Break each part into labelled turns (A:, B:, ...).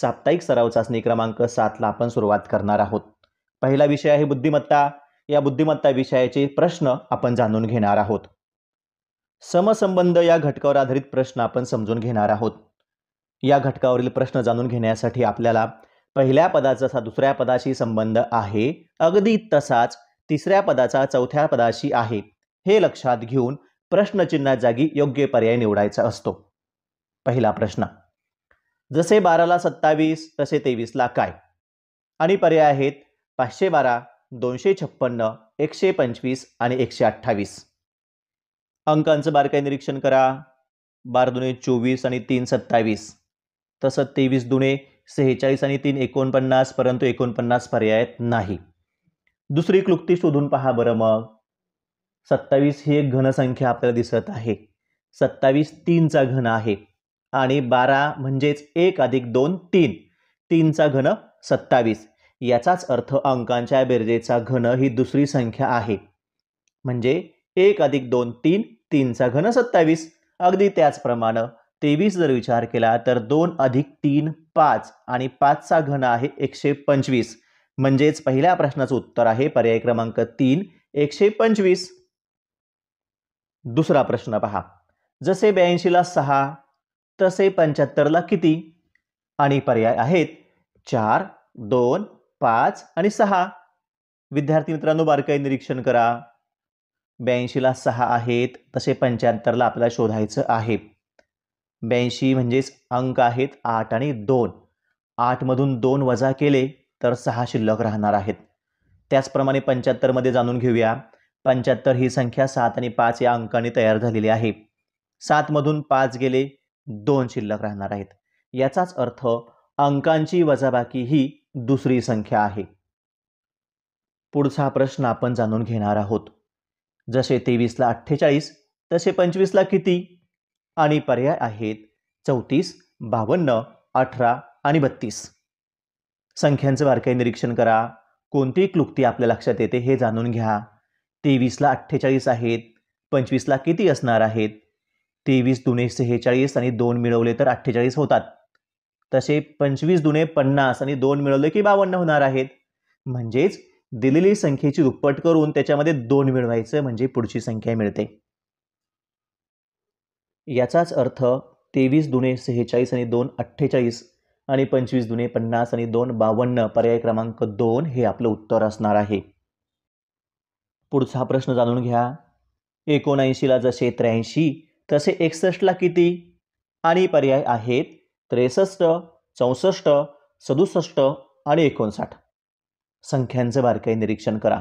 A: साप्ताहिक सराव चाचणी क्रमांक सातला आपण सुरुवात करणार आहोत. पहिला विषय आहे बुद्धिमत्ता. या बुद्धिमत्ता विषयाचे प्रश्न आपण जाणून घेणार आहोत. समसंबंध या घटकावर आधारित प्रश्न आपण समजून घेणार आहोत. या घटकावरील प्रश्न जाणून घेण्यासाठी आपल्याला पहिल्या पदाचा जसा दुसऱ्या पदाशी संबंध आहे. अगदी तसाच तिसऱ्या पदाचा चौथ्या पदाशी आहे. हे लक्षात घेऊन प्रश्नचिन्हा जागी योग्य पर्याय निवडायचा असतो. पहिला प्रश्न जसे बाराला सत्तावीस तसे तेवीसला काय? आणि पर्याय आहेत पाचशे बारा दोनशे छप्पन्न एकशे पंचवीस आणि एकशे अठ्ठावीस. अंकांचं बारकाई निरीक्षण करा. बारा दुने चोवीस आणि तीन सत्तावीस. तसं तेवीस दुने सेहेचाळीस आणि तीन एकोणपन्नास परंतु एकोणपन्नास पर्यायात नाही. दुसरी क्लुप्ती शोधून पहा बरं मग. सत्तावीस ही एक घनसंख्या आपल्याला दिसत आहे. सत्तावीस तीनचा घन आहे. आणि बारा म्हणजेच एक अधिक दोन तीन. तीनचा घन सत्तावीस. याचाच अर्थ अंकांच्या बेरजेचा घन ही दुसरी संख्या आहे. म्हणजे एक अधिक दोन तीन तीनचा घन सत्तावीस. अगदी त्याचप्रमाणे तेवीस जर विचार केला तर दोन अधिक तीन पाच आणि पाचचा घन आहे एकशे पंचवीस. म्हणजेच पहिल्या प्रश्नाचं उत्तर आहे पर्याय क्रमांक तीन एकशे पंचवीस. दुसरा प्रश्न पहा. जसे ब्याऐंशीला सहा तसे पंच्याहत्तरला किती? आणि पर्याय आहेत चार दोन पाच आणि सहा. विद्यार्थी मित्रांनो बारकाई निरीक्षण करा. ब्याऐंशीला सहा आहेत तसे पंच्याहत्तरला आपल्याला शोधायचं आहे. ब्याऐंशी म्हणजेच अंक आहेत आठ आणि दोन. आठमधून दोन वजा केले तर सहा शिल्लक राहणार आहेत. त्याचप्रमाणे पंच्याहत्तरमध्ये जाणून घेऊया. पंच्याहत्तर ही संख्या सात आणि पाच या अंकाने तयार झालेली आहे. सातमधून पाच गेले दोन शिल्लक राहणार आहेत. याचाच अर्थ अंकांची वजाबाकी ही दुसरी संख्या आहे. पुढचा प्रश्न आपण जाणून घेणार आहोत. जसे तेवीसला अठ्ठेचाळीस तसे पंचवीसला किती? आणि पर्याय आहेत चौतीस बावन्न अठरा आणि बत्तीस. संख्यांचं बारकाई निरीक्षण करा. कोणती क्लुप्ती आपल्या लक्षात येते हे जाणून घ्या. तेवीसला अठ्ठेचाळीस आहेत पंचवीसला किती असणार आहेत? तेवीस दुने सेहेचाळीस आणि दोन मिळवले तर अठ्ठेचाळीस होतात. तसे पंचवीस दुने पन्नास आणि दोन मिळवले की बावन्न होणार आहेत. म्हणजेच दिलेली संख्येची दुप्पट करून त्याच्यामध्ये दोन मिळवायचं म्हणजे पुढची संख्या मिळते. याचाच अर्थ तेवीस दुने सेहेचाळीस आणि दोन अठ्ठेचाळीस आणि पंचवीस दुने पन्नास आणि दोन बावन्न पर्याय क्रमांक दोन हे आपलं उत्तर असणार आहे. पुढचा प्रश्न जाणून घ्या. एकोणऐंशीला जसे त्र्याऐंशी तसे एकसष्टला किती? आणि पर्याय आहेत त्रेसष्ट चौसष्ट सदुसष्ट आणि एकोणसाठ. संख्यांचं बारकाई निरीक्षण करा.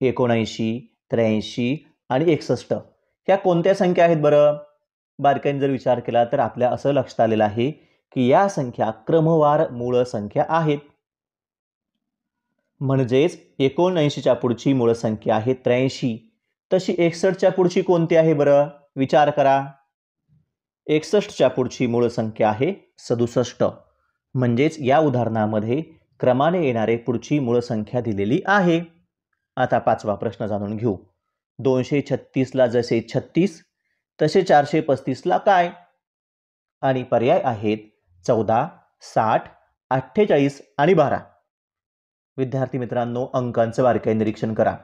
A: एकोणऐंशी त्र्याऐंशी आणि एकसष्ट. ह्या कोणत्या संख्या आहेत बरं? बारकाईने जर विचार केला तर आपल्या असं लक्षात आलेलं आहे की या संख्या क्रमवार मूळ संख्या आहेत. म्हणजेच एकोणऐंशीच्या पुढची मूळ संख्या आहे त्र्याऐंशी. तशी एकसष्टच्या पुढची कोणती आहे बरं? विचार करा. एकसष्टच्या पुढची मूळ संख्या आहे सदुसष्ट. म्हणजेच या उदाहरणामध्ये क्रमाने येणारे पुढची मूळ संख्या दिलेली आहे. आता पाचवा प्रश्न जाणून घेऊ. दोनशे छत्तीसला जसे छत्तीस तसे चारशे पस्तीसला काय? आणि पर्याय आहेत चौदा साठ अठ्ठेचाळीस आणि बारा. विद्यार्थी मित्रांनो अंकांचं बारकाई निरीक्षण करा.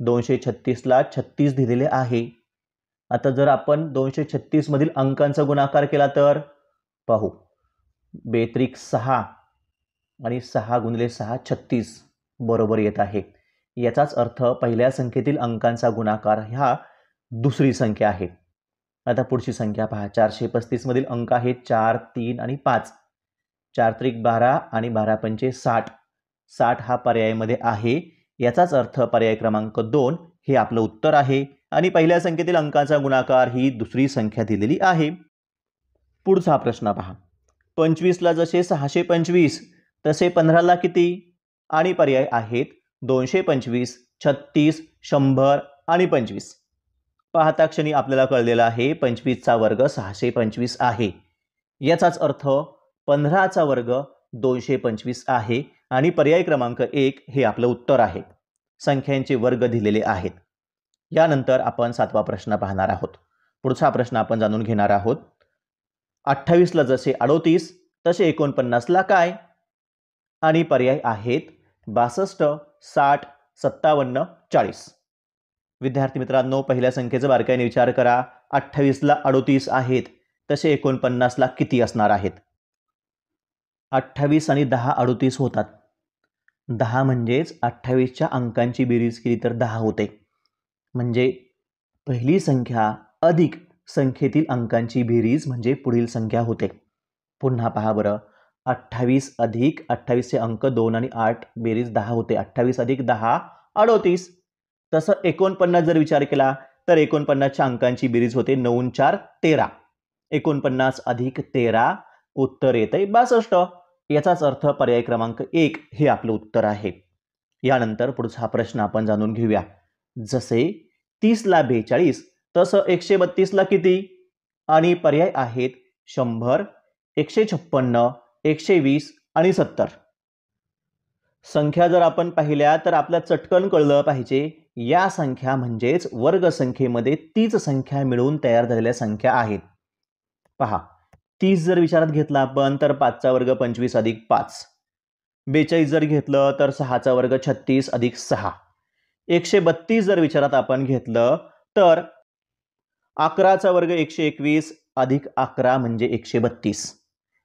A: दोनशे छत्तीसला छत्तीस दिलेले आहे. आता जर आपण दोनशे छत्तीसमधील अंकांचा गुणाकार केला तर पाहू. बेत्रिक सहा आणि सहा गुणिले सहा छत्तीस बरोबर येत आहे. याचाच अर्थ पहिल्या संख्येतील अंकांचा गुणाकार ह्या दुसरी संख्या आहे. आता पुढची संख्या पहा. चारशे पस्तीसमधील अंक आहेत चार तीन आणि पाच. चार त्रिक बारा आणि बारा पंचे साठ. साठ हा पर्यायामध्ये आहे. याचाच अर्थ पर्याय क्रमांक दोन हे आपलं उत्तर आहे. आणि पहिल्या संख्येतील अंकाचा गुणाकार ही दुसरी संख्या दिलेली आहे. पुढचा प्रश्न पहा. पंचवीसला जसे सहाशे पंचवीस तसे पंधराला किती? आणि पर्याय आहेत दोनशे पंचवीस छत्तीस शंभर आणि पंचवीस. पाहता क्षणी आपल्याला कळलेलं आहे पंचवीसचा वर्ग सहाशे पंचवीस आहे. याचाच अर्थ पंधराचा वर्ग दोनशे पंचवीस आहे. आणि पर्याय क्रमांक एक हे आपलं उत्तर आहे. संख्यांचे वर्ग दिलेले आहेत. यानंतर आपण सातवा प्रश्न पाहणार आहोत. पुढचा प्रश्न आपण जाणून घेणार आहोत. अठ्ठावीसला जसे अडोतीस तसे एकोणपन्नासला काय? आणि पर्याय आहेत बासष्ट साठ सत्तावन्न चाळीस. विद्यार्थी मित्रांनो पहिल्या संख्येचा बारकाईने विचार करा. अठ्ठावीसला अडोतीस आहेत तसे एकोणपन्नासला किती असणार आहेत? अठ्ठावीस आणि दहा अडोतीस होतात. दहा म्हणजेच अठ्ठावीसच्या अंकांची बेरीज केली तर दहा होते. म्हणजे पहिली संख्या अधिक संख्येतील अंकांची बेरीज म्हणजे पुढील संख्या होते. पुन्हा पहा बरं. अठ्ठावीस अधिक अठ्ठावीसचे अंक दोन आणि आठ बेरीज दहा होते. अठ्ठावीस अधिक दहा अडोतीस. तसं एकोणपन्नास जर विचार केला तर एकोणपन्नासच्या अंकांची बेरीज होते नऊन चार तेरा. एकोणपन्नास अधिक तेरा उत्तर येते बासष्ट. याचाच अर्थ पर्याय क्रमांक एक हे आपलं उत्तर आहे. यानंतर पुढचा प्रश्न आपण जाणून घेऊया. जसे तीसला बेचाळीस तसं एकशे बत्तीसला किती? आणि पर्याय आहेत शंभर एकशे छप्पन्न एकशे वीस आणि सत्तर. संख्या जर आपण पाहिल्या तर आपल्या चटकन कळलं पाहिजे. या संख्या म्हणजेच वर्गसंख्येमध्ये तीच संख्या मिळून तयार झालेल्या संख्या आहेत. पहा तीस जर विचारात घेतला आपण तर पाचचा वर्ग पंचवीस अधिक पाच. बेचाळीस जर घेतलं तर सहाचा वर्ग छत्तीस अधिक सहा. एकशे बत्तीस जर विचारात आपण घेतलं तर अकराचा वर्ग एकशे एकवीस अधिक अकरा म्हणजे एकशे बत्तीस.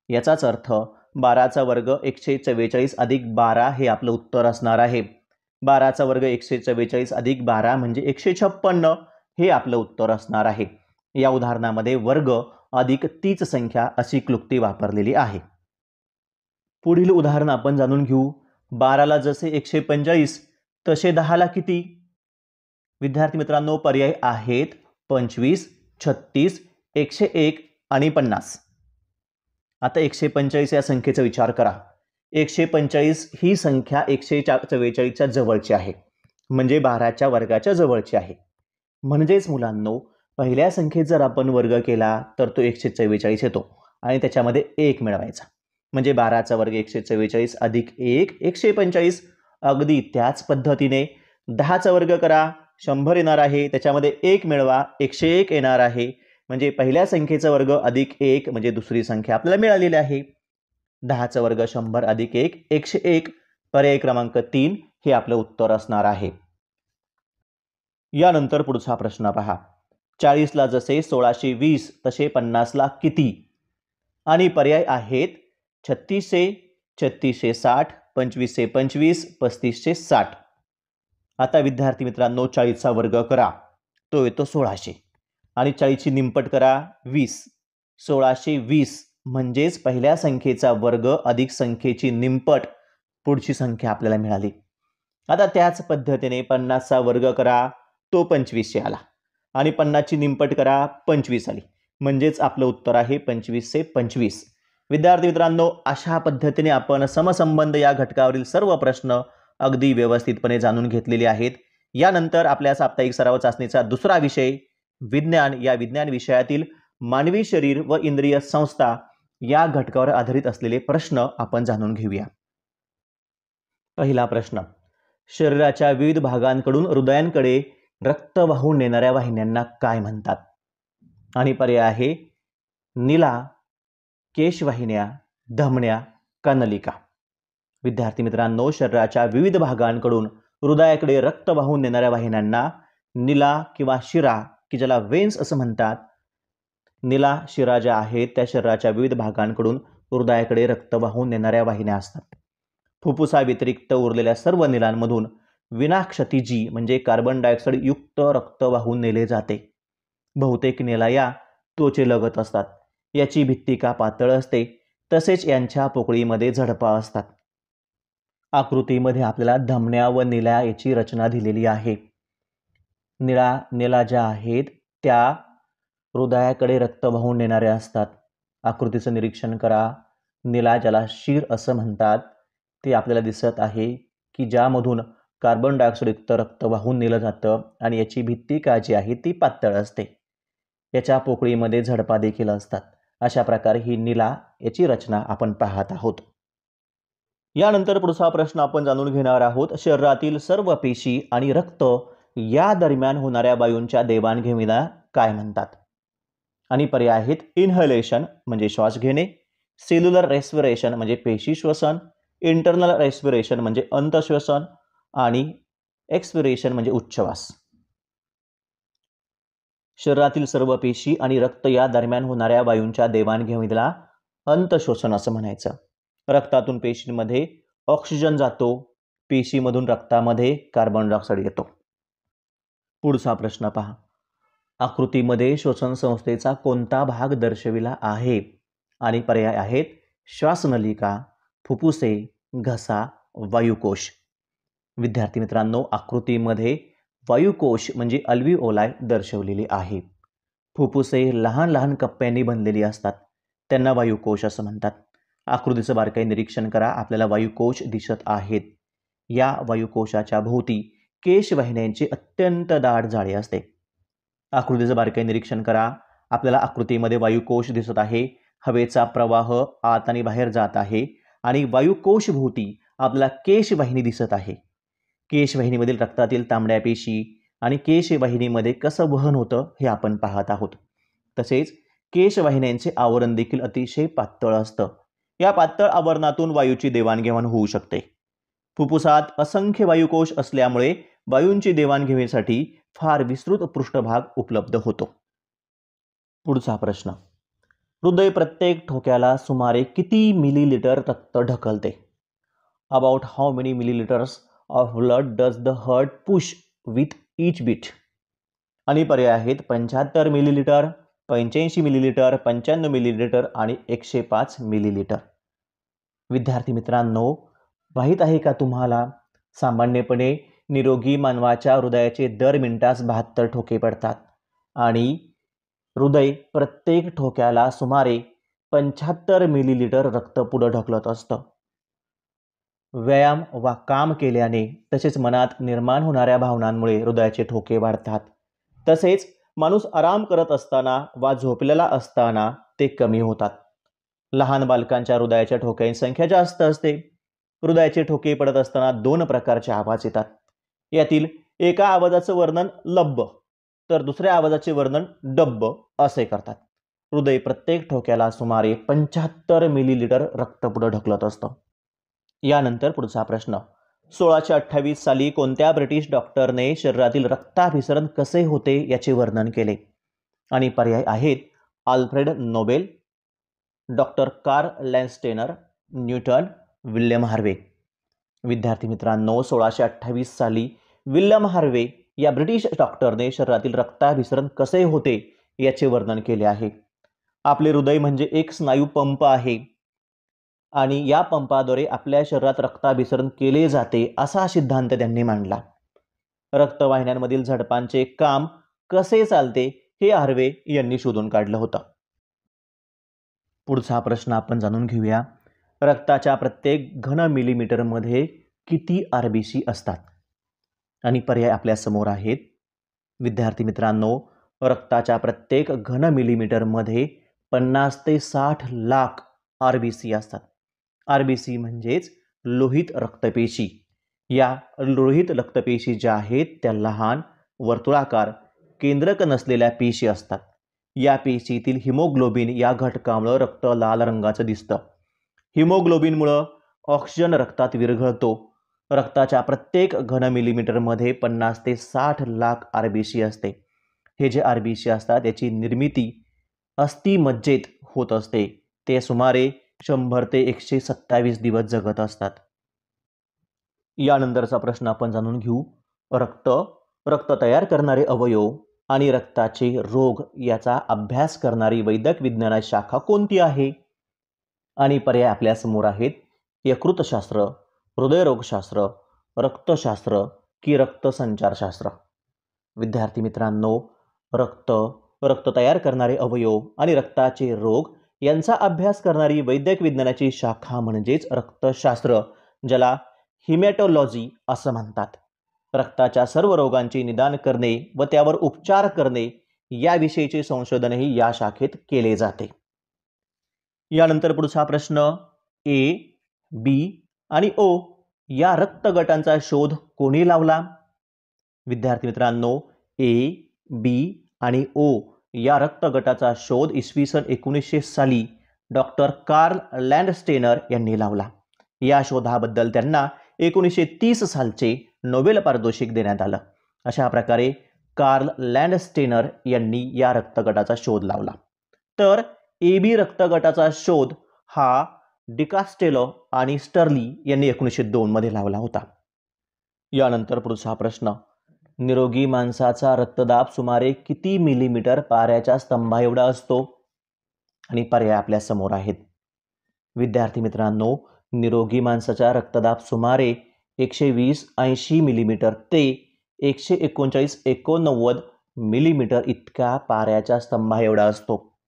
A: याचाच अर्थ बाराचा वर्ग एकशे चव्वेचाळीस अधिक बारा हे आपलं उत्तर असणार आहे. बाराचा वर्ग एकशे चव्वेचाळीस अधिक बारा म्हणजे एकशे छप्पन्न हे आपलं उत्तर असणार आहे. या उदाहरणामध्ये वर्ग अधिक तीच संख्या अशी क्लुप्ती वापरलेली आहे. पुढील उदाहरण आपण जाणून घेऊ. बाराला जसे एकशे पंचेचाळीस तसे दहाला किती? विद्यार्थी मित्रांनो पर्याय आहेत पंचवीस छत्तीस एकशे एक आणि पन्नास. आता एकशे पंचेचाळीस या संख्येचा विचार करा. एकशे पंचेचाळीस ही संख्या एकशे चा चव्वेचाळीसच्या जवळची आहे. म्हणजे बाराच्या वर्गाच्या जवळची आहे. म्हणजेच मुलांनो पहिल्या संख्येत जर आपण वर्ग केला तर तो एकशे चव्वेचाळीस येतो आणि त्याच्यामध्ये एक मिळवायचा. म्हणजे बाराचा वर्ग एकशे चव्वेचाळीस अधिक एक एकशे पंचेचाळीस अगदी त्याच पद्धतीने दहाचा वर्ग करा शंभर येणार आहे त्याच्यामध्ये एक मिळवा एकशे एक येणार आहे. म्हणजे पहिल्या संख्येचा वर्ग अधिक एक म्हणजे दुसरी संख्या आपल्याला मिळालेली आहे. दहाचा वर्ग शंभर अधिक एक एकशे एक. पर्याय क्रमांक तीन हे आपलं उत्तर असणार आहे. यानंतर पुढचा प्रश्न पहा. चाळीसला जसे सोळाशे वीस तसे पन्नासला किती? आणि पर्याय आहेत छत्तीसशे छत्तीसशे साठ पंचवीसशे पंचवीस पस्तीसशे साठ. आता विद्यार्थी मित्रांनो चाळीसचा वर्ग करा. तो येतो सोळाशे. आणि चाळीसची निंपट करा वीस. सोळाशे वीस म्हणजेच पहिल्या संख्येचा वर्ग अधिक संख्येची निंपट पुढची संख्या आपल्याला मिळाली. आता त्याच पद्धतीने पन्नासचा वर्ग करा. तो पंचवीसशे आला. आणि पन्नासची निंपट करा पंचवीस आली. म्हणजेच आपलं उत्तर आहे पंचवीसशे पंचवीस. विद्यार्थी मित्रांनो अशा पद्धतीने आपण समसंबंध या घटकावरील सर्व प्रश्न अगदी व्यवस्थितपणे जाणून घेतलेले आहेत. यानंतर आपल्या साप्ताहिक सराव चाचणीचा दुसरा विषय विज्ञान. या विज्ञान विषयातील मानवी शरीर व इंद्रिय संस्था या घटकावर आधारित असलेले प्रश्न आपण जाणून घेऊया. पहिला प्रश्न. शरीराच्या विविध भागांकडून हृदयांकडे रक्त वाहून नेणाऱ्या वाहिन्यांना काय म्हणतात? आणि पर्याय आहे निला केशवाहिन्या धमण्या का नलिका विद्यार्थी मित्रांनो शरीराच्या विविध भागांकडून हृदयाकडे रक्त वाहून नेणाऱ्या वाहिन्यांना निला किंवा शिरा की ज्याला वेन्स असं म्हणतात निला शिरा ज्या आहेत त्या शरीराच्या विविध भागांकडून हृदयाकडे रक्त वाहून नेणाऱ्या वाहिन्या असतात. फुफ्फुसा व्यतिरिक्त उरलेल्या सर्व निलांमधून विनाक्षतिजी म्हणजे कार्बन डायऑक्साईड युक्त रक्त वाहून नेले जाते. बहुतेक नेला या त्वचेलगत असतात. याची भित्तिका पातळ असते तसेच यांच्या पोकळीमध्ये झडपा असतात. आकृतीमध्ये आपल्याला धमण्या व निळ्या याची रचना दिलेली आहे. निळा निळा ज्या आहेत त्या हृदयाकडे रक्त वाहून नेणाऱ्या असतात. आकृतीचं निरीक्षण करा. निळा ज्याला शिर असं म्हणतात ते आपल्याला दिसत आहे की ज्यामधून कार्बन डायऑक्साईडयुक्त रक्त वाहून नेलं जातं आणि याची भित्ती का जी आहे ती पातळ असते. याच्या पोकळीमध्ये झडपा देखील असतात. अशा प्रकारे ही निला याची रचना आपण पाहत आहोत. यानंतर पुढचा प्रश्न आपण जाणून घेणार आहोत. शरीरातील सर्व पेशी आणि रक्त या दरम्यान होणाऱ्या वायूंच्या देवाणघेवीला काय म्हणतात? आणि पर्याय आहेत इन्हलेशन म्हणजे श्वास घेणे सेल्युलर रेस्पिरेशन म्हणजे पेशी श्वसन इंटरनल रेस्पिरेशन म्हणजे अंतश्वसन आणि एक्सपिरेशन म्हणजे उच्छ्वास. शरीरातील सर्व पेशी आणि रक्त या दरम्यान होणाऱ्या वायूंच्या देवाणघेवाणीला अंतशोषण असं म्हणायचं. रक्तातून पेशींमध्ये ऑक्सिजन जातो पेशीमधून रक्तामध्ये कार्बन डायऑक्साईड येतो. पुढचा प्रश्न पहा. आकृतीमध्ये श्वसन संस्थेचा कोणता भाग दर्शविला आहे? आणि पर्याय आहेत श्वासनलिका फुफ्फुसे घसा वायुकोश. विद्यार्थी मित्रांनो आकृतीमध्ये वायुकोश म्हणजे अल्विओलाय दर्शवलेली आहे. फुफ्फुसे लहान लहान कप्प्यांनी बनलेली असतात. त्यांना वायुकोश असं म्हणतात. आकृतीचं बारकाई निरीक्षण करा आपल्याला वायुकोश दिसत आहेत. या वायुकोशाच्या भोवती केशवाहिन्यांची अत्यंत दाट झाडे असते. आकृतीचं बारकाई निरीक्षण करा आपल्याला आकृतीमध्ये वायुकोश दिसत आहे. हवेचा प्रवाह आत आणि बाहेर जात आहे आणि वायुकोशभोवती आपला आपल्याला केशवाहिनी दिसत आहे. केशवाहिनीमधील रक्तातील तांबड्या पेशी आणि केशवाहिनीमध्ये कसं वहन होतं हे आपण पाहत आहोत. तसेच केशवाहिन्यांचे आवरण देखील अतिशय पातळ असतं. या पातळ आवरणातून वायूची देवाणघेवाण होऊ शकते. फुफ्फुसात असंख्य वायुकोश असल्यामुळे वायूंची देवाणघेवाणीसाठी फार विस्तृत पृष्ठभाग उपलब्ध होतो. पुढचा प्रश्न. हृदय प्रत्येक ठोक्याला सुमारे किती मिलीलिटर रक्त ढकलते? About how many millilitres of blood does the heart push with each beat आणि पर्याय आहेत पंच्याहत्तर मिलीलिटर पंच्याऐंशी मिलीलिटर पंच्याण्णव मिलीलिटर आणि एकशे पाच मिलीलिटर विद्यार्थी मित्रांनो माहीत आहे का तुम्हाला? सामान्यपणे निरोगी मानवाच्या हृदयाचे दर मिनिटास बहात्तर ठोके पडतात. आणि हृदय प्रत्येक ठोक्याला सुमारे पंच्याहत्तर मिलीलिटर रक्त पुढं ढकलत असतं. व्यायाम वा काम केल्याने तसेच मनात निर्माण होणाऱ्या भावनांमुळे हृदयाचे ठोके वाढतात. तसेच माणूस आराम करत असताना वा झोपलेला असताना ते कमी होतात. लहान बालकांच्या हृदयाच्या ठोक्यांची संख्या जास्त असते. हृदयाचे ठोके पडत असताना दोन प्रकारचे आवाज येतात. यातील एका आवाजाचं वर्णन लब्ब तर दुसऱ्या आवाजाचे वर्णन डब्ब असे करतात. हृदय प्रत्येक ठोक्याला सुमारे पंच्याहत्तर मिलीलिटर रक्त पुढं ढकलत असतं. यानंतर पुढचा प्रश्न. सोळाशे अठ्ठावीस साली कोणत्या ब्रिटिश डॉक्टरने शरीरातील रक्ताभिसरण कसे होते याचे वर्णन केले? आणि पर्याय आहेत Alfred Nobel doctor Karl Landsteiner Newton William Harvey. विद्यार्थी मित्रांनो सोळाशे अठ्ठावीस साली विल्यम हार्वे या ब्रिटिश डॉक्टरने शरीरातील रक्ताभिसरण कसे होते याचे वर्णन केले आहे. आपले हृदय म्हणजे एक स्नायू पंप आहे. आणि या पंपाद्वारे आपल्या शरीरात रक्ताभिसरण केले जाते असा सिद्धांत त्यांनी मांडला. रक्तवाहिन्यांमधील झडपांचे काम कसे चालते हे आर्वे यांनी शोधून काढलं होतं. पुढचा प्रश्न आपण जाणून घेऊया. रक्ताच्या प्रत्येक घन मिलीमीटरमध्ये किती आर बी सी असतात? आणि पर्याय आपल्यासमोर आहेत. विद्यार्थी मित्रांनो रक्ताच्या प्रत्येक घन मिलीमीटरमध्ये पन्नास ते साठ लाख आर बी सी असतात. आर बी सी म्हणजेच लोहित रक्तपेशी. या लोहित रक्तपेशी ज्या आहेत त्या लहान वर्तुळाकार केंद्रक नसलेल्या पेशी असतात. या पेशीतील हिमोग्लोबिन या घटकामुळं रक्त लाल रंगाचं दिसतं. हिमोग्लोबिनमुळं ऑक्सिजन रक्तात विरघळतो. रक्ताच्या प्रत्येक घन मिलीमीटरमध्ये पन्नास ते साठ लाख आर बी सी असते. हे जे आर बी सी असतात याची निर्मिती अस्थिमज्जेत होत असते. ते सुमारे शंभर ते एकशे सत्तावीस दिवस जगत असतात. यानंतरचा प्रश्न आपण जाणून घेऊ. रक्त रक्त तयार करणारे अवयव आणि रक्ताचे रोग याचा अभ्यास करणारी वैद्यक विज्ञानाची शाखा कोणती आहे? आणि पर्याय आपल्यासमोर आहेत. यकृतशास्त्र हृदयरोगशास्त्र रक्तशास्त्र की रक्तसंचारशास्त्र. विद्यार्थी मित्रांनो रक्त रक्त तयार करणारे अवयव आणि रक्ताचे रोग यांचा अभ्यास करणारी वैद्यक विज्ञानाची शाखा म्हणजेच रक्तशास्त्र ज्याला हिमॅटोलॉजी असं म्हणतात. रक्ताच्या सर्व रोगांचे निदान करणे व त्यावर उपचार करणे याविषयीचे संशोधनही या शाखेत केले जाते. यानंतर पुढचा प्रश्न ए बी आणि ओ या रक्तगटांचा शोध कोणी लावला? विद्यार्थी मित्रांनो ए बी आणि ओ या रक्तगटाचा शोध इसवी सन एकोणीसशे साली डॉक्टर कार्ल लँडस्टेनर यांनी लावला. या शोधाबद्दल त्यांना एकोणीसशे तीस सालचे नोबेल पारितोषिक देण्यात आलं. अशा प्रकारे कार्ल लँडस्टेनर यांनी या रक्तगटाचा शोध लावला. तर ए बी रक्तगटाचा शोध हा डिकास्टेलो आणि स्टर्ली यांनी एकोणीसशे दोनमध्ये लावला होता. यानंतर पुढचा प्रश्न निरोगी माणसाचा रक्तदाब सुमारे किती मिलीमीटर पाऱ्याच्या स्तंभा एवढा असतो? आणि पर्याय आपल्यासमोर आहेत. विद्यार्थी मित्रांनो निरोगी माणसाचा रक्तदाब सुमारे एकशे वीस ऐंशी मिलीमीटर ते एकशे एकोणचाळीस एकोणनव्वद मिलीमीटर इतका पाऱ्याच्या स्तंभा एवढा असतो.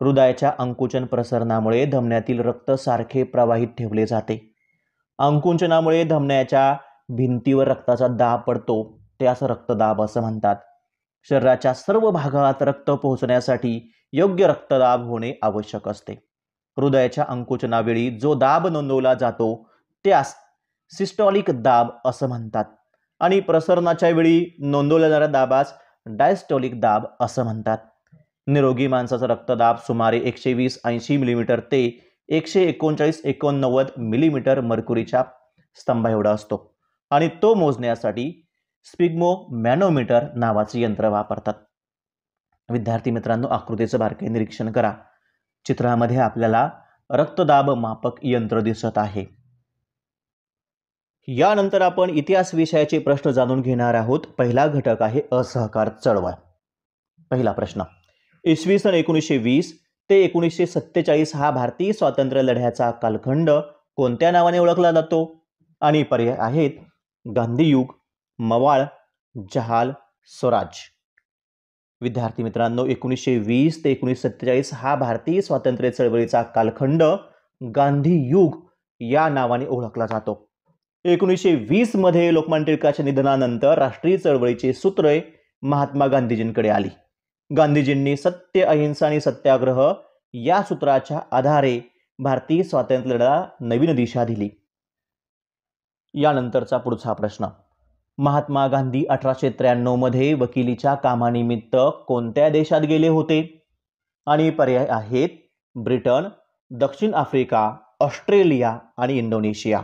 A: हृदयाच्या अंकुचन प्रसरणामुळे धमन्यातील रक्त सारखे प्रवाहित ठेवले जाते. अंकुंचनामुळे धमन्याच्या भिंतीवर रक्ताचा दाब पडतो. त्यास रक्तदाब असं म्हणतात. शरीराच्या सर्व भागात रक्त पोहोचण्यासाठी योग्य रक्तदाब होणे आवश्यक असते. हृदयाच्या अंकुचनावेळी जो दाब नोंदवला जातो त्यास सिस्टॉलिक दाब असं म्हणतात. आणि प्रसरणाच्या वेळी नोंदवल्या जाणाऱ्या दाबास डायस्टॉलिक दाब असं म्हणतात. निरोगी माणसाचा रक्तदाब सुमारे एकशे वीस ऐंशी मिलीमीटर ते एकशे एकोणचाळीस एकोणनव्वद मिलीमीटर मर्कुरीच्या स्तंभा एवढा असतो. आणि तो मोजण्यासाठी स्पिग्मो मॅनोमीटर नावाचे यंत्र वापरतात. विद्यार्थी मित्रांनो आकृतीचं बारके निरीक्षण करा. चित्रामध्ये आपल्याला रक्तदाब मापक यंत्र दिसत आहे. यानंतर आपण इतिहास विषयाचे प्रश्न जाणून घेणार आहोत. पहिला घटक आहे असहकार चळवळ. पहिला प्रश्न. इसवी सन एकोणीसशे वीस ते एकोणीसशे सत्तेचाळीस हा भारतीय स्वातंत्र्य लढ्याचा कालखंड कोणत्या नावाने ओळखला जातो? आणि पर्याय आहेत गांधीयुग मवाळ जहाल स्वराज. विद्यार्थी मित्रांनो एकोणीसशे वीस ते एकोणीसशे सत्तेचाळीस हा भारतीय स्वातंत्र्य चळवळीचा कालखंड गांधी युग या नावाने ओळखला जातो. एकोणीसशे वीसमध्ये लोकमान्य टिळकाच्या निधनानंतर राष्ट्रीय चळवळीची सूत्रे महात्मा गांधीजींकडे आली. गांधीजींनी सत्य अहिंसा आणि सत्याग्रह या सूत्राच्या आधारे भारतीय स्वातंत्र्य लढा नवीन दिशा दिली. यानंतरचा पुढचा प्रश्न. महात्मा गांधी अठराशे त्र्याण्णवमध्ये वकिलीच्या कामानिमित्त कोणत्या देशात गेले होते? आणि पर्याय आहेत ब्रिटन दक्षिण आफ्रिका ऑस्ट्रेलिया आणि इंडोनेशिया.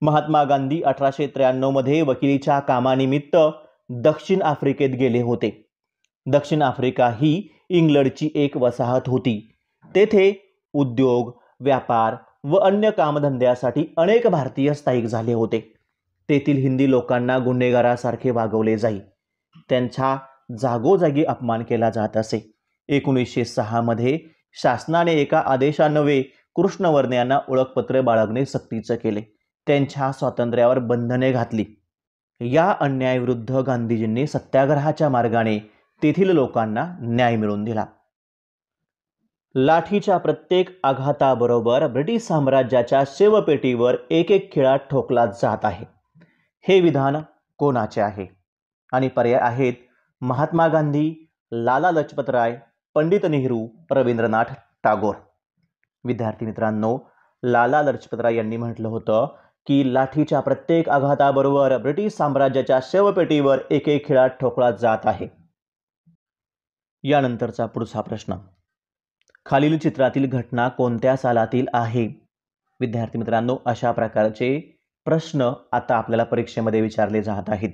A: महात्मा गांधी अठराशे त्र्याण्णवमध्ये वकिलीच्या कामानिमित्त दक्षिण आफ्रिकेत गेले होते. दक्षिण आफ्रिका ही इंग्लंडची एक वसाहत होती. तेथे उद्योग व्यापार व अन्य कामधंद्यासाठी अनेक भारतीय स्थायिक झाले होते. तेथील हिंदी लोकांना गुन्हेगारासारखे वागवले जाई. त्यांचा जागोजागी अपमान केला जात असे. एकोणीसशे सहामध्ये शासनाने एका आदेशानवे कृष्णवर्ण यांना ओळखपत्र बाळगणे सक्तीचं केले. त्यांच्या स्वातंत्र्यावर बंधने घातली. या अन्यायाविरुद्ध गांधीजींनी सत्याग्रहाच्या मार्गाने तेथील लोकांना न्याय मिळवून दिला. लाठीच्या प्रत्येक आघाताबरोबर ब्रिटिश साम्राज्याच्या शेवपेटीवर एक एक खिळा ठोकला जात आहे. हे विधान कोणाचे आहे? आणि पर्याय आहेत महात्मा गांधी लाला लजपतराय पंडित नेहरू रवींद्रनाथ टागोर. विद्यार्थी मित्रांनो लाला लजपतराय यांनी म्हटलं होतं की लाठीच्या प्रत्येक आघाताबरोबर ब्रिटिश साम्राज्याच्या शेवपेटीवर एक एक खिळा ठोकला जात आहे. यानंतरचा पुढचा प्रश्न. खालील चित्रातील घटना कोणत्या सालातील आहे? विद्यार्थी मित्रांनो अशा प्रकारचे प्रश्न आता आपल्याला परीक्षेमध्ये विचारले जात आहेत.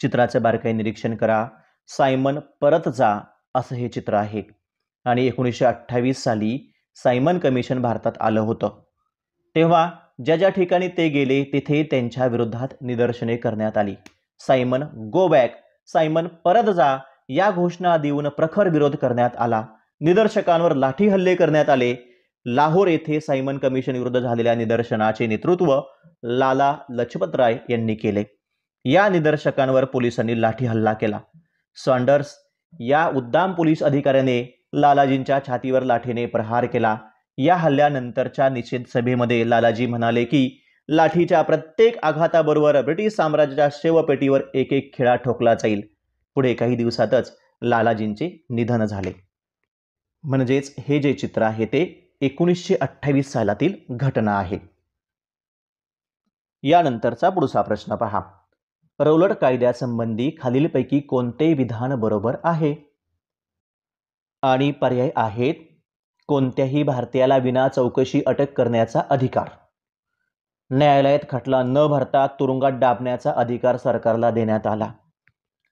A: चित्राचं बारकाई निरीक्षण करा. सायमन परत जा असं हे चित्र आहे. आणि एकोणीसशे अठ्ठावीस साली सायमन कमिशन भारतात आलं होतं. तेव्हा ज्या ज्या ठिकाणी ते गेले तिथे त्यांच्या विरोधात निदर्शने करण्यात आली. सायमन गो बॅक सायमन परत जा या घोषणा देऊन प्रखर विरोध करण्यात आला. निदर्शकांवर लाठी हल्ले करण्यात आले. लाहोर येथे सायमन कमिशन विरुद्ध झालेल्या निदर्शनाचे नेतृत्व लाला लजपतराय यांनी केले. या निदर्शकांवर पोलिसांनी लाठी हल्ला केला. सॉन्डर्स या उद्दाम पोलीस अधिकाऱ्याने लालाजींच्या छातीवर लाठीने प्रहार केला. या हल्ल्यानंतरच्या निषेध सभेमध्ये लालाजी म्हणाले की लाठीच्या प्रत्येक आघाताबरोबर ब्रिटिश साम्राज्याच्या शेवपेटीवर एक एक खिळा ठोकला जाईल. पुढे काही दिवसातच लालाजींचे निधन झाले. म्हणजेच हे जे चित्र आहे ते एकोणीसशे अठ्ठावीस सालातील घटना आहे. यानंतरचा पुढचा प्रश्न पहा. रौलट कायद्यासंबंधी खालीलपैकी कोणते विधान बरोबर आहे? आणि पर्याय आहेत कोणत्याही भारतीयाला विना चौकशी अटक करण्याचा अधिकार. न्यायालयात खटला न भरता तुरुंगात डाबण्याचा अधिकार सरकारला देण्यात आला.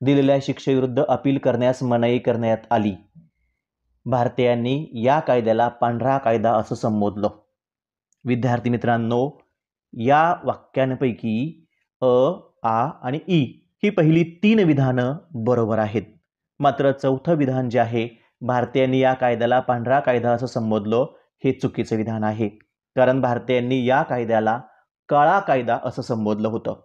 A: दिलेल्या शिक्षेविरुद्ध अपील करण्यास मनाई करण्यात आली. भारतीयांनी या कायद्याला पांढरा कायदा असं संबोधलं. विद्यार्थी मित्रांनो या वाक्यांपैकी अ आ आणि ई ही पहिली तीन विधानं बरोबर आहेत. मात्र चौथं विधान जे आहे भारतीयांनी या कायद्याला पांढरा कायदा असं संबोधलं हे चुकीचं विधान आहे. कारण भारतीयांनी या कायद्याला काळा कायदा असं संबोधलं होतं.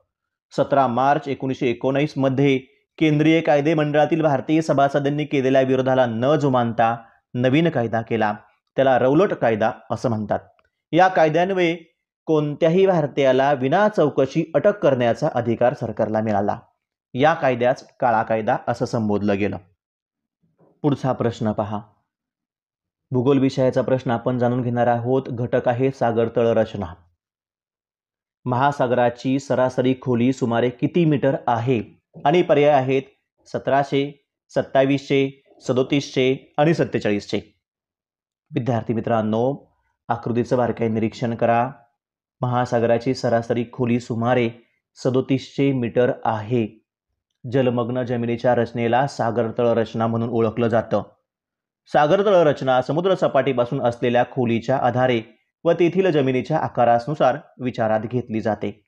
A: सतरा मार्च एकोणीसशे एकोणीसमध्ये केंद्रीय कायदे मंडळातील भारतीय सभासदांनी केलेल्या विरोधाला न जुमानता नवीन कायदा केला. त्याला रौलट कायदा असं म्हणतात. या कायद्यान्वये कोणत्याही भारतीयाला विना चौकशी अटक करण्याचा अधिकार सरकारला मिळाला. या कायद्याच काळा कायदा असं संबोधलं गेलं. पुढचा प्रश्न पहा. भूगोल विषयाचा प्रश्न आपण जाणून घेणार आहोत. घटक आहे सागरतळ रचना. महासागराची सरासरी खोली सुमारे किती मीटर आहे? आणि पर्याय आहेत सतराशे सत्तावीसशे सदोतीसशे आणि सत्तेचाळीसशे. विद्यार्थी मित्रांनो आकृतीचं बारकाई निरीक्षण करा. महासागराची सरासरी खोली सुमारे सदोतीसशे मीटर आहे. जलमग्न जमिनीच्या रचनेला सागरतळ रचना म्हणून ओळखलं जातं. सागरतळ रचना समुद्र सपाटीपासून असलेल्या खोलीच्या आधारे व तेथील जमिनीच्या आकारानुसार विचारात घेतली जाते.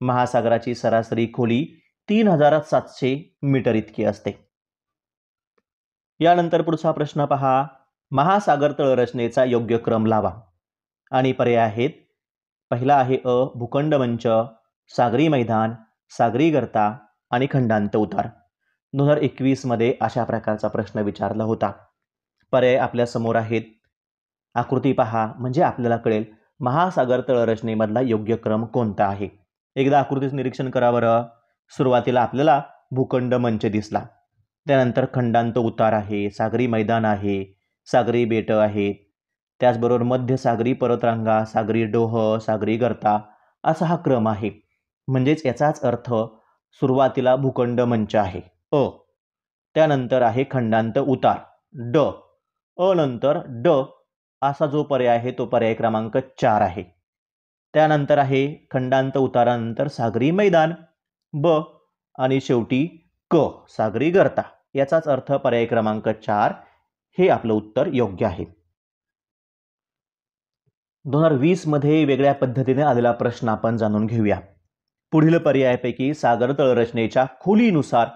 A: महासागराची सरासरी खोली तीन हजार सातशे मीटर इतकी असते. यानंतर पुढचा प्रश्न पहा. महासागर तळ रचनेचा योग्य क्रम लावा. आणि पर्याय आहेत. पहिला आहे अ भूखंड मंच सागरी मैदान सागरी गर्ता आणि खंडांत उतार. दोन हजार एकवीसमध्ये अशा प्रकारचा प्रश्न विचारला होता. पर्याय आपल्यासमोर आहेत. आकृती पहा. म्हणजे आपल्याला कळेल महासागर तळ रचनेमधला योग्य क्रम कोणता आहे. एकदा आकृतीचं निरीक्षण करा बरं. सुरुवातीला आपल्याला भूखंड मंच दिसला. त्यानंतर खंडांत उतार आहे सागरी मैदान आहे सागरी बेटं आहेत. त्याचबरोबर मध्य सागरी परतरांगा सागरी डोह सागरी गर्ता असा हा क्रम आहे. म्हणजेच याचाच अर्थ सुरुवातीला भूखंड मंच आहे. अ. त्यानंतर आहे खंडांत उतार. ड. अ नंतर ड असा जो पर्याय आहे तो पर्याय क्रमांक चार आहे. त्यानंतर आहे खंडांत उतारानंतर सागरी मैदान. ब आणि शेवटी क सागरी गर्ता याचाच अर्थ पर्याय क्रमांक चार हे आपलं उत्तर योग्य आहे. दोन हजार वीसमध्ये वेगळ्या पद्धतीने आलेला प्रश्न आपण जाणून घेऊया. पुढील पर्यायापैकी सागर तळरचनेच्या खोलीनुसार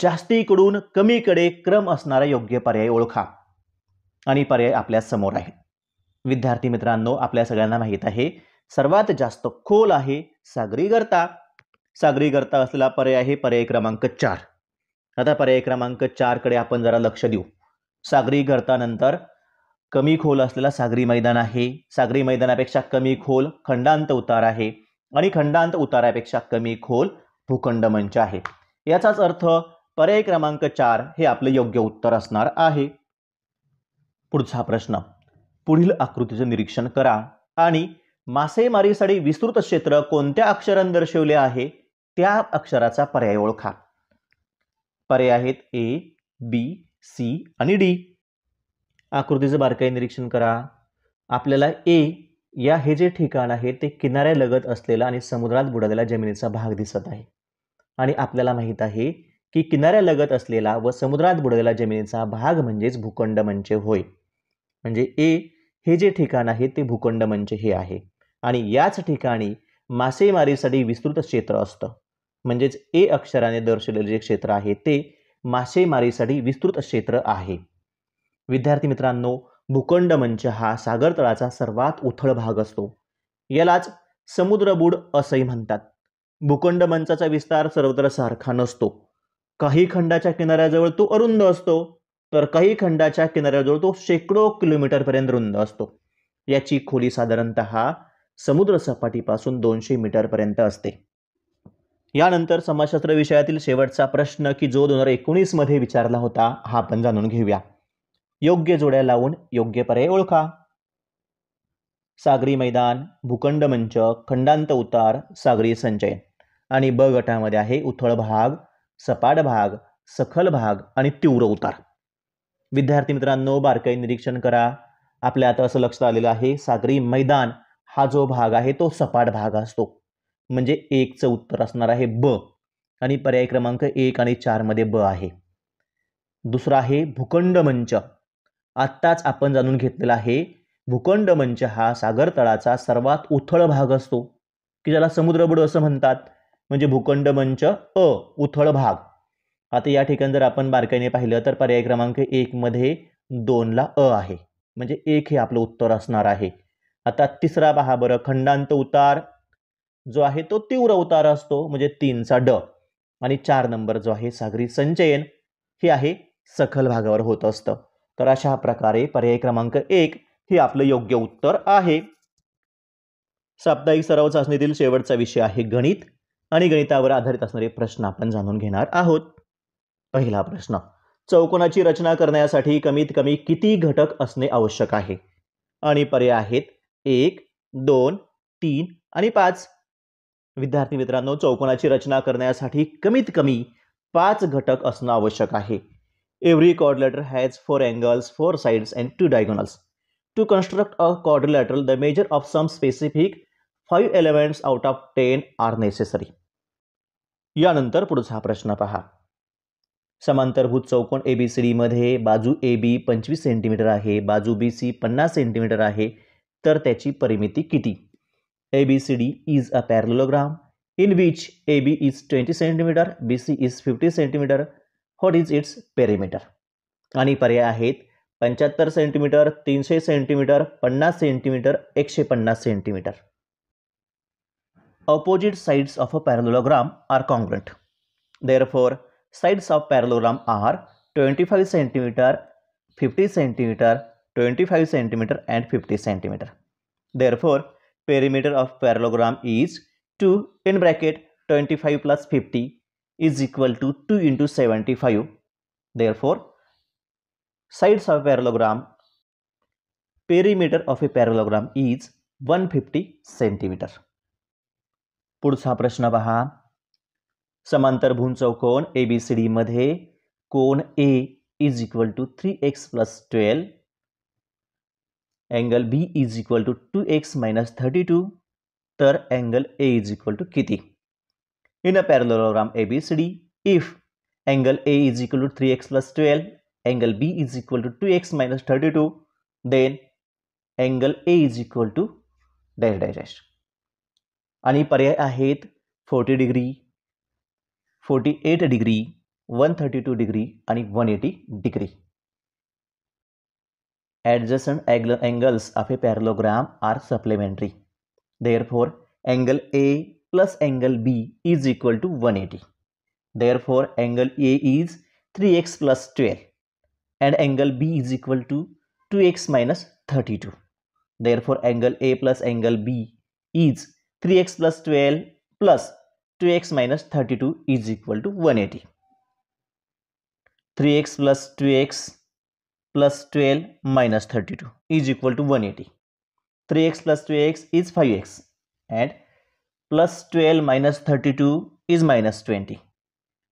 A: जास्तीकडून कमीकडे क्रम असणारा योग्य पर्याय ओळखा. आणि पर्याय आपल्यासमोर आहे. विद्यार्थी मित्रांनो आपल्या सगळ्यांना माहीत आहे सर्वात जास्त खोल आहे सागरी गर्ता. सागरी करता असलेला पर्याय आहे पर्याय क्रमांक चार. आता पर्याय क्रमांक चारकडे आपण जरा लक्ष देऊ. सागरी गर्तानंतर कमी खोल असलेला सागरी मैदान आहे. सागरी मैदानापेक्षा कमी खोल खंडांत उतार आहे आणि खंडांत उतारापेक्षा कमी खोल भूखंड मंच आहे. याचाच अर्थ पर्याय क्रमांक चार हे आपलं योग्य उत्तर असणार आहे. पुढचा प्रश्न. पुढील आकृतीचं निरीक्षण करा. आणि मासेमारीसाठी विस्तृत क्षेत्र कोणत्या अक्षरांनी दर्शवले आहे? त्या अक्षराचा पर्याय ओळखा. पर्याय आहेत ए बी सी आणि डी आकृतीचं बारकाई निरीक्षण करा. आपल्याला ए या हे जे ठिकाण आहे ते किनाऱ्यालगत असलेला आणि समुद्रात बुडालेला जमिनीचा भाग दिसत आहे. आणि आपल्याला माहीत आहे की किनाऱ्यालगत असलेला व समुद्रात बुडलेला जमिनीचा भाग म्हणजेच भूखंड मंच होय. म्हणजे ए हे जे ठिकाण आहे ते भूखंड मंच हे आहे. आणि याच ठिकाणी मासेमारीसाठी विस्तृत क्षेत्र असतं. म्हणजेच ए अक्षराने दर्शवलेले जे क्षेत्र आहे ते मासेमारीसाठी विस्तृत क्षेत्र आहे. विद्यार्थी मित्रांनो भूखंड मंच हा सागरतळाचा सर्वात उथळ भाग असतो. यालाच समुद्रबुड असंही म्हणतात. भूखंड मंचाचा विस्तार सर्वत्र सारखा नसतो. काही खंडाच्या किनाऱ्याजवळ तो अरुंद असतो तर काही खंडाच्या किनाऱ्याजवळ तो शेकडो किलोमीटरपर्यंत रुंद असतो. याची खोली साधारणत समुद्रसपाटीपासून दोनशे मीटरपर्यंत असते. यानंतर समाजशास्त्र विषयातील शेवटचा प्रश्न की जो दोन हजार एकोणीसमध्ये विचारला होता हा आपण जाणून घेऊया. योग्य जोड्या लावून योग्य पर्याय ओळखा. सागरी मैदान भूखंड मंच खंडांत उतार सागरी संचयन आणि ब गटामध्ये आहे उथळ भाग सपाट भाग सखल भाग आणि तीव्र उतार. विद्यार्थी मित्रांनो बारकाई निरीक्षण करा. आपल्या आता असं लक्षात आलेलं आहे सागरी मैदान हा जो भाग आहे तो सपाट भाग असतो. म्हणजे एकचं उत्तर असणार आहे ब. आणि पर्याय क्रमांक एक आणि चारमध्ये ब आहे. दुसरा आहे भूखंड मंच. आत्ताच आपण जाणून घेतलेला आहे भूखंड मंच हा सागर तळाचा सर्वात उथळ भाग असतो. की ज्याला समुद्रबुड असं म्हणतात. म्हणजे भूखंड मंच अ उथळ भाग. आता या ठिकाणी जर आपण बारकाईने पाहिलं तर पर्याय क्रमांक एकमध्ये दोनला अ आहे. म्हणजे एक हे आपलं उत्तर असणार आहे. आता तिसरा पहा बरं खंडांत उतार. जो आहे तो तीव्र उतार असतो म्हणजे तीनचा ड. आणि चार नंबर जो आहे सागरी संचयन हे आहे सखल भागावर होत असतं. तर अशा प्रकारे पर्याय क्रमांक एक हे आपलं योग्य उत्तर आहे. साप्ताहिक सराव चाचणीतील शेवटचा विषय आहे गणित. आणि गणितावर आधारित असणारे प्रश्न आपण जाणून घेणार आहोत. पहिला प्रश्न चौकोनाची रचना करण्यासाठी कमीत कमी किती घटक असणे आवश्यक आहे? आणि पर्याय आहेत एक दोन तीन आणि पाच. विद्यार्थी मित्रांनो चौकोनाची रचना करण्यासाठी कमीत कमी पाच घटक असणं आवश्यक आहे. Every quadrilateral has four angles four sides and two diagonals to construct a quadrilateral the measure of some specific five elements out of ten are necessary यानंतर पुढचा प्रश्न पहा. समांतरभूत चौकोन ए बी सी डीमध्ये बाजू ए बी पंचवीस centimetre आहे बाजू बी सी पन्नास सेंटीमीटर आहे तर त्याची परिमिती किती? A B C D is a parallelogram in which A B is twenty centimetre B C is fifty centimetre what is its perimeter आणि पर्याय आहेत पंच्याहत्तर सेंटीमीटर तीनशे सेंटीमीटर पन्नास सेंटीमीटर एकशे पन्नास centimetre opposite sides of a parallelogram are congruent. Therefore, sides of parallelogram are 25 centimeter, 50 centimeter, 25 centimeter and 50 centimeter. Therefore, perimeter of parallelogram is 2 in bracket 25 plus 50 is equal to 2 into 75. Therefore, sides of parallelogram perimeter of a parallelogram is 150 centimeter. पुढचा प्रश्न पहा समांतर भून चौकोन A B C डीमध्ये कोण A is equal to three X plus twelve angle B is equal to two X minus thirty two तर angle A is equal to किती? In a parallelogram A B C D if angle A is equal to three X plus twelve angle B is equal to two X minus thirty two then angle A is equal to dash dash dash आणि पर्याय आहेत forty degree forty eight degree one thirty two degree आणि one eighty degree Adjacent angles of a parallelogram are supplementary. Therefore, angle A plus angle B is equal to 180. Therefore, angle A is 3x plus 12 and angle B is equal to 2x minus 32. Therefore, angle A plus angle B is 3x plus 12 plus 2x minus 32 is equal to 180. 3x plus 2x plus twelve minus thirty two is equal to one eighty. Three X plus two X is five X. And plus twelve minus thirty two is minus twenty.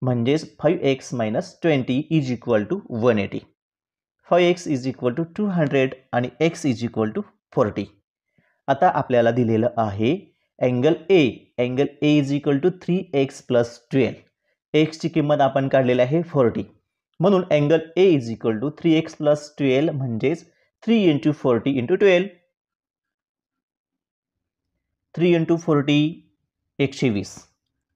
A: म्हणजेच five X minus twenty is equal to one eighty. Five X is equal to two hundred आणि X is equal to forty. आता आपल्याला दिलेलं आहे angle A angle A is equal to three X plus twelve. एक्सची किंमत आपण काढलेली आहे forty. म्हणून angle A is equal to three X plus twelve म्हणजेच three into forty into twelve three into forty एकशे वीस.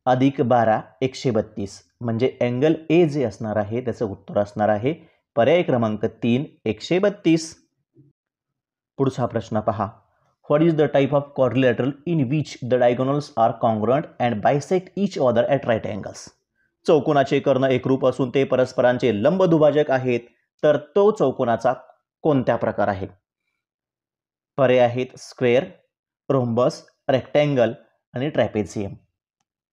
A: अधिक बारा एकशे बत्तीस. म्हणजे अँगल ए जे असणार आहे त्याचं उत्तर असणार आहे. पर्याय क्रमांक तीन एकशे बत्तीस. पुढचा प्रश्न पहा. What is the type of quadrilateral in which the diagonals are congruent and bisect each other at right angles चौकोनाचे कर्ण एकरूप असून ते परस्परांचे लंब दुभाजक आहेत तर तो चौकोनाचा कोणत्या प्रकार आहे? पर्याय आहेत स्क्वेअर रोम्बस रेक्टँगल आणि ट्रॅपेझियम.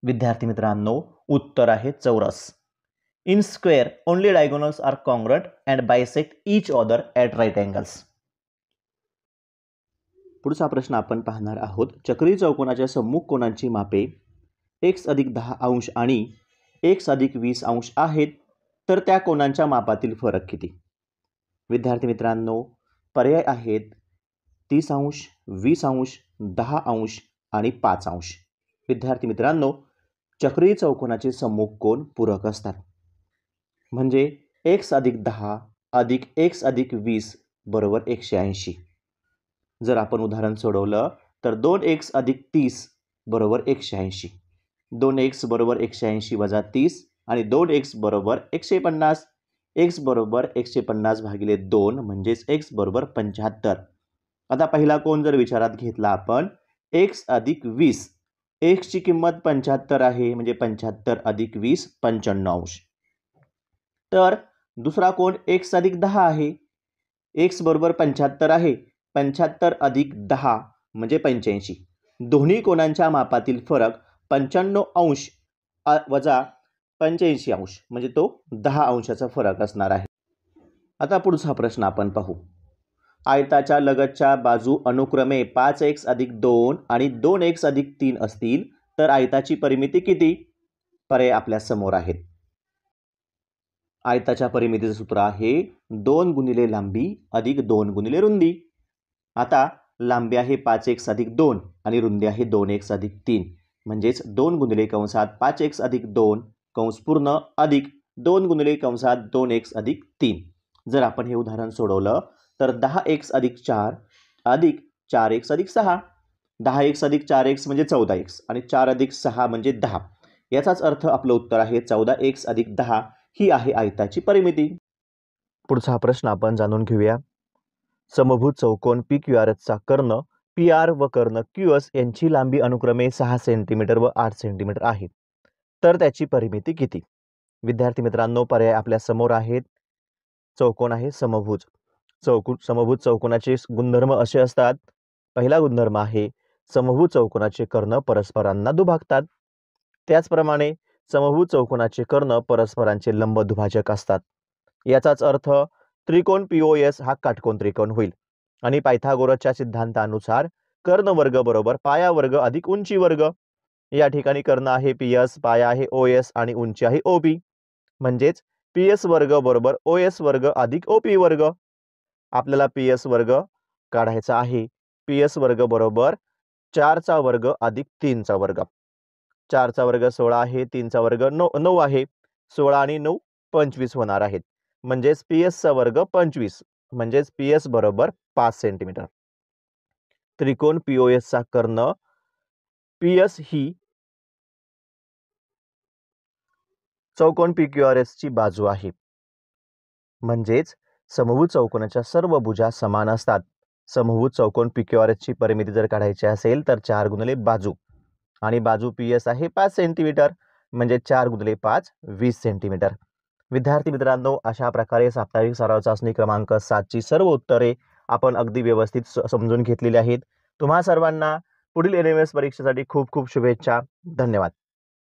A: विद्यार्थी मित्रांनो उत्तर आहे चौरस. In square only diagonals are congruent and bisect each other at right angles पुढचा प्रश्न आपण पाहणार आहोत. चक्री चौकोनाच्या सम्मुख कोणाची मापे एक्स अधिक दहा अंश आणि एक अधिक वीस अंश आहेत तर त्या कोणांच्या मापातील फरक किती? विद्यार्थी मित्रांनो पर्याय आहेत तीस अंश वीस अंश दहा अंश आणि पाच अंश. विद्यार्थी मित्रांनो चक्रीय चौकोनाचे सम्मुख कोण पूरक असतात. म्हणजे एक्स अधिक दहा अधिक एक्स अधिक वीस बरोबर एकशे ऐंशी. जर आपण उदाहरण सोडवलं तर दोन एक्स अधिक तीस बरोबर एकशे ऐंशी. दोन एक्स बरोबर एकशे ऐंशी वजा तीस आणि दोन एक्स बरोबर एकशे पन्नास. एक्स बरोबर एकशे पन्नास भागिले दोन म्हणजेच एक्स बरोबर पंच्याहत्तर. आता पहिला कोण जर विचारात घेतला आपण एक्स अधिक वीस. एक्सची किंमत पंच्याहत्तर आहे म्हणजे पंच्याहत्तर अधिक वीस पंच्याण्णव. अंश तर दुसरा कोण एक्स अधिक दहा आहे. एक्स बरोबर पंच्याहत्तर आहे पंच्याहत्तर अधिक दहा म्हणजे पंच्याऐंशी. दोन्ही कोणांच्या मापातील फरक पंच्याण्णव अंश वजा पंच्याऐंशी अंश म्हणजे तो दहा अंशाचा फरक असणार आहे. आता पुढचा प्रश्न आपण पाहू. आयताच्या लगतच्या बाजू अनुक्रमे पाच एक्स अधिक दोन आणि दोन एक्स अधिक तीन असतील तर आयताची परिमिती किती? पर्याय आपल्यासमोर आहेत. आयताच्या परिमितीचं सूत्र आहे दोन गुणिले लांबी अधिक दोन गुणिले रुंदी. आता लांबी आहे पाच एक्स अधिक दोन आणि रुंदी आहे दोन एक्स अधिक तीन. म्हणजेच दोन गुणिले कंसात पाच एक्स अधिक दोन कंस पूर्ण अधिक दोन गुणिले कंसात दोन एक्स अधिक तीन. जर आपण हे उदाहरण सोडवलं तर दहा एक्स अधिक चार अधिक चार एक्स अधिक सहा. दहा एक्स अधिक चार एक्स म्हणजे चौदा एक्स आणि चार अधिक सहा म्हणजे दहा. याचाच अर्थ आपलं उत्तर आहे चौदा एक्स अधिक दहा ही आहे आयताची परिमिती. पुढचा प्रश्न आपण जाणून घेऊया. समभूत चौकोन पी क्यू आर कर्ण पी आर व कर्ण क्यू एस यांची लांबी अनुक्रमे सहा सेंटीमीटर व आठ सेंटीमीटर आहे. तर त्याची परिमिती किती? विद्यार्थी मित्रांनो पर्याय आपल्यासमोर आहेत. चौकोन आहे समभुज. चौकू समभुज चौकोनाचे गुणधर्म असे असतात. पहिला गुणधर्म आहे समभूत चौकोनाचे कर्ण परस्परांना दुभागतात. त्याचप्रमाणे समभू चौकोनाचे कर्ण परस्परांचे लंब दुभाजक असतात. याचाच अर्थ त्रिकोण पीओ एस हा काटकोन त्रिकोण होईल. आणि पायथागोरसच्या सिद्धांतानुसार कर्ण वर्ग बरोबर पाया वर्ग अधिक उंची वर्ग या ठिकाणी कर्ण आहे पी एस पाया आहे ओ एस आणि उंची आहे ओ पी म्हणजेच पी एस वर्ग बरोबर ओ एस वर्ग अधिक ओ पी वर्ग. आपल्याला पी एस वर्ग काढायचा आहे. पी एस वर्ग बरोबर चारचा वर्ग अधिक तीनचा वर्ग. चारचा वर्ग सोळा आहे तीनचा वर्ग नऊ नऊ आहे. सोळा आणि नऊ पंचवीस होणार आहेत. म्हणजेच पी एसचा वर्ग पंचवीस. म्हणजेच पी एस बरोबर पाच सेंटीमीटर त्रिकोण पी ओ एसचा कर्ण पी एस ही चौकोन पी क्यू आर एसची बाजू आहे. म्हणजेच समभू चौकोनाच्या सर्व भुजा समान असतात. समभूत चौकोन पी क्यू आर एसची परिमिती जर काढायची असेल तर चार गुणले बाजू. आणि बाजू पी एस आहे पाच सेंटीमीटर म्हणजे चार गुणले पाच वीस सेंटीमीटर विद्यार्थी मित्रांनो अशा प्रकारे साप्ताहिक सराव चाचणी क्रमांक सातची सर्व उत्तरे आपण अगदी व्यवस्थित समजून घेतलेली आहेत. तुम्हा सर्वांना पुढील एन एम एस परीक्षेसाठी खूप खूप शुभेच्छा. धन्यवाद.